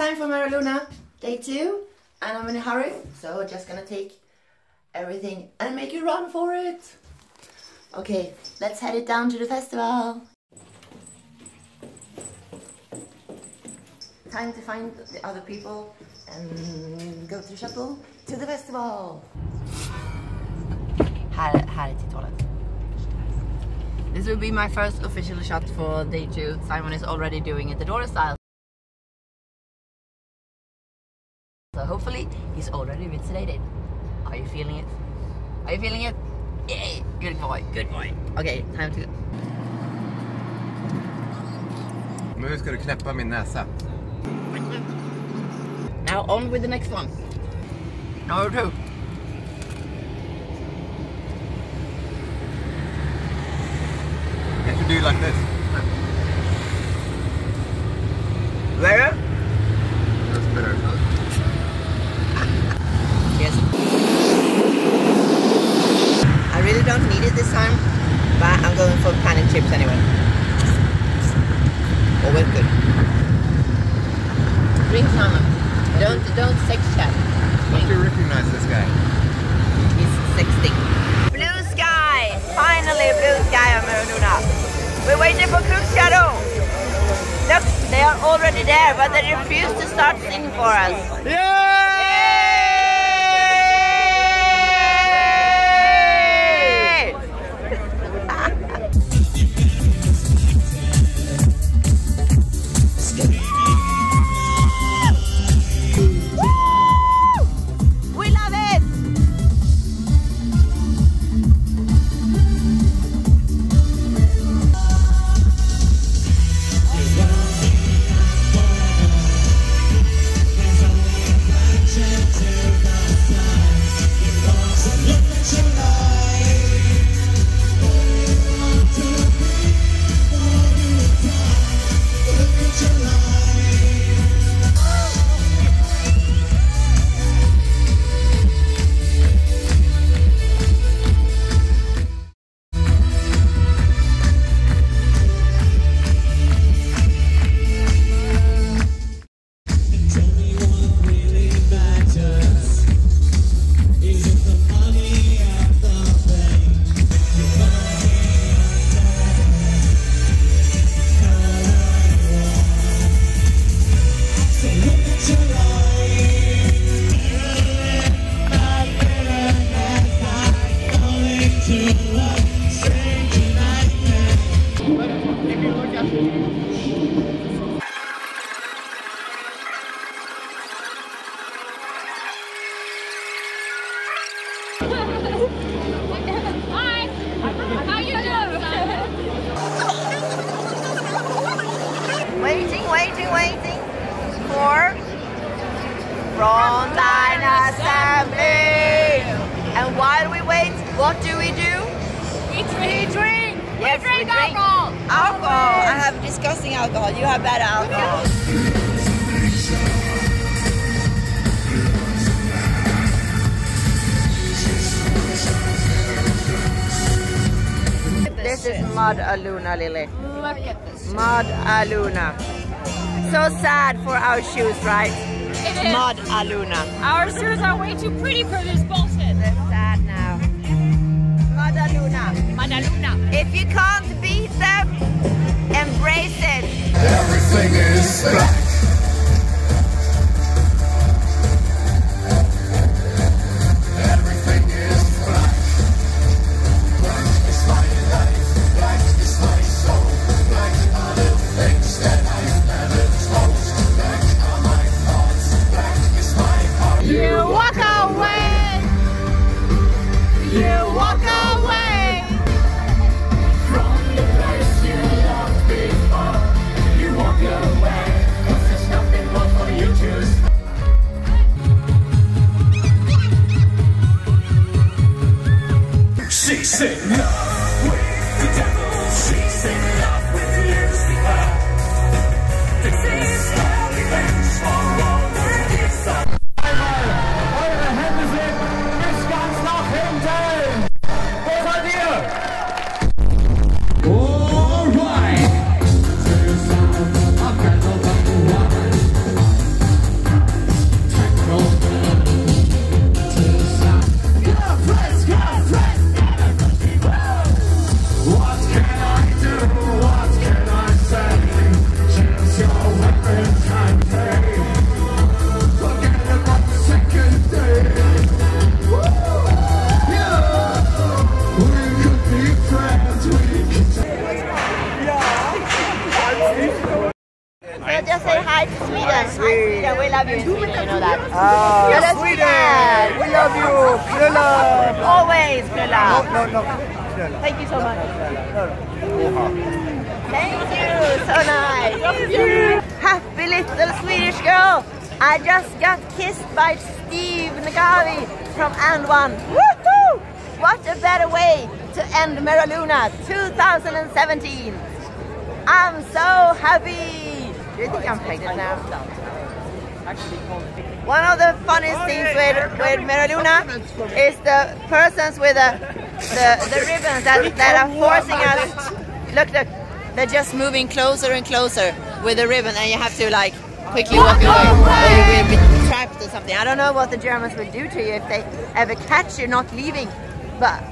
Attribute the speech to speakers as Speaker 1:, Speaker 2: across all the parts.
Speaker 1: time for M'era Luna, day two, and I'm in a hurry, so just gonna take everything and make a run for it. Okay, let's head it down to the festival. Time to find the other people and go to the shuttle to the festival. Här, här är. This will be my first official shot for day two. Simon is already doing it the Dora style. So hopefully he's already vaccinated. Are you feeling it? Are you feeling it? Yay! Good boy, good boy. Okay, time to...
Speaker 2: Men hur ska du knäppa min näsa?
Speaker 1: Now on with the next one. Number two.
Speaker 2: Can't you do like this?
Speaker 1: Where?
Speaker 2: That's better.
Speaker 1: Yes. I really don't need it this time, but I'm going for panic chips anyway. Always good. Drink Simon. Don't don't sex chat.
Speaker 2: Don't you recognize this guy?
Speaker 1: He's 60. Blue sky! Finally blue sky on M'era Luna. We're waiting for Crüxshadows. Look, they are already there, but they refuse to start singing for us. Yay! Waiting, waiting, waiting for Frontline Assembly. And while we wait, what do we do?
Speaker 3: We drink. drink.
Speaker 1: Yes,
Speaker 3: we drink
Speaker 1: we drink
Speaker 3: alcohol.
Speaker 1: Alcohol. I have disgusting alcohol. You have better alcohol. This is Mud Aluna, Lily.
Speaker 3: Look at this.
Speaker 1: Mud Aluna. So sad for our shoes, right?
Speaker 3: It is.
Speaker 1: Mud Aluna.
Speaker 3: Our shoes are way too pretty for this bullshit.
Speaker 1: They're sad now. Mud Aluna.
Speaker 3: Madaluna.
Speaker 1: If you can't beat them, embrace it.
Speaker 4: Everything is black.
Speaker 1: Sweden. Hi Sweden, we love you in Sweden, you know that.
Speaker 5: Ah,
Speaker 1: Hello,
Speaker 5: Sweden! We love you! Knulla!
Speaker 1: Always, Knulla.
Speaker 5: No, no, knulla.
Speaker 1: Thank you so much.
Speaker 5: No, no.
Speaker 1: Thank you, so nice. Happy little Swedish girl. I just got kissed by Steve Naghavi from And One. Woohoo! What a better way to end M'era Luna 2017. I'm so happy. Do you think I'm pregnant now? One of the funniest things with, with M'era Luna is the persons with the, the, the ribbons that, that are forcing us. Look, look, they're just moving closer and closer with the ribbon and you have to like quickly walk away or you will be trapped or something. I don't know what the Germans will do to you if they ever catch you not leaving, but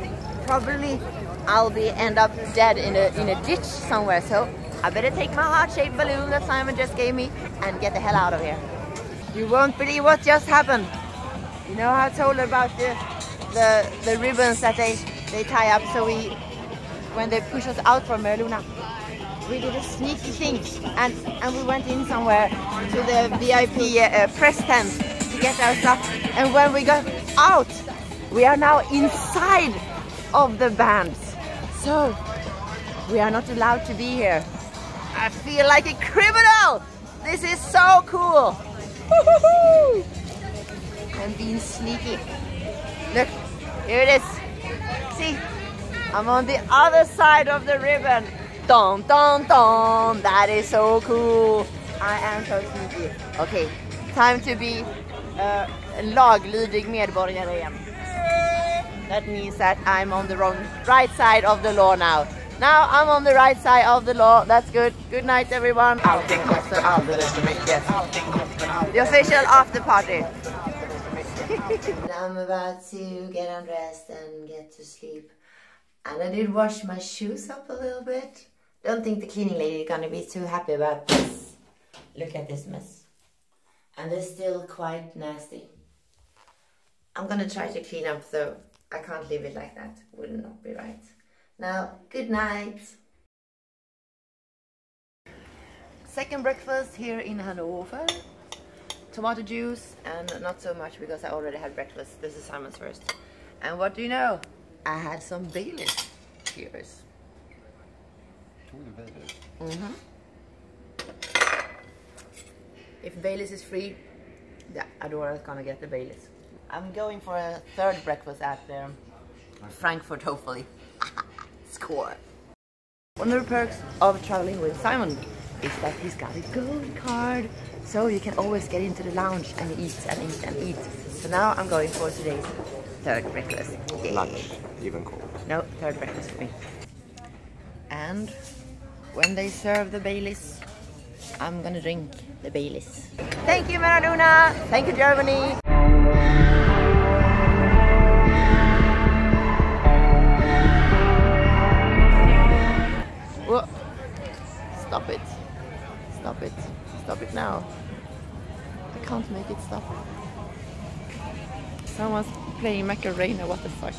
Speaker 1: probably I'll be end up dead in a, in a ditch somewhere. So I better take my heart-shaped balloon that Simon just gave me and get the hell out of here. You won't believe what just happened. You know how I told about the the, the ribbons that they, they tie up so we when they push us out from M'era Luna. We did a sneaky thing and, and we went in somewhere to the VIP uh, press tent to get our stuff and when we got out we are now inside of the bands. So we are not allowed to be here. I feel like a criminal! This is so cool! I'm being sneaky. Look, here it is. See, I'm on the other side of the ribbon. Dun dun dun! That is so cool. I am so sneaky. Okay, time to be uh, laglydig medborgare igen. That means that I'm on the wrong right side of the law now. Now I'm on the right side of the law. That's good. Good night everyone.
Speaker 5: Allting kostar alldeles för mycket.
Speaker 1: The official after party. I'm about to get undressed and get to sleep. And I did wash my shoes up a little bit. Don't think the cleaning lady is gonna be too happy about this. Look at this mess. And they're still quite nasty. I'm gonna try to clean up though. I can't leave it like that. Would not be right. Now, good night. Second breakfast here in Hanover. Tomato juice and not so much because I already had breakfast. This is Simon's first. And what do you know? I had some Baileys. Cheers. Mm-hmm. If Baileys is free, yeah, Adora is gonna get the Baileys. I'm going for a third breakfast at um, Frankfurt, hopefully. One of the perks of traveling with Simon is that he's got a gold card, so you can always get into the lounge and eat and eat and eat. So now I'm going for today's third breakfast. Yay.
Speaker 2: Lunch, even cold.
Speaker 1: No, third breakfast for me. And when they serve the Baileys, I'm gonna drink the Baileys. Thank you, M'era Luna. Thank you, Germany. Stop. Someone's playing Macarena, what the fuck.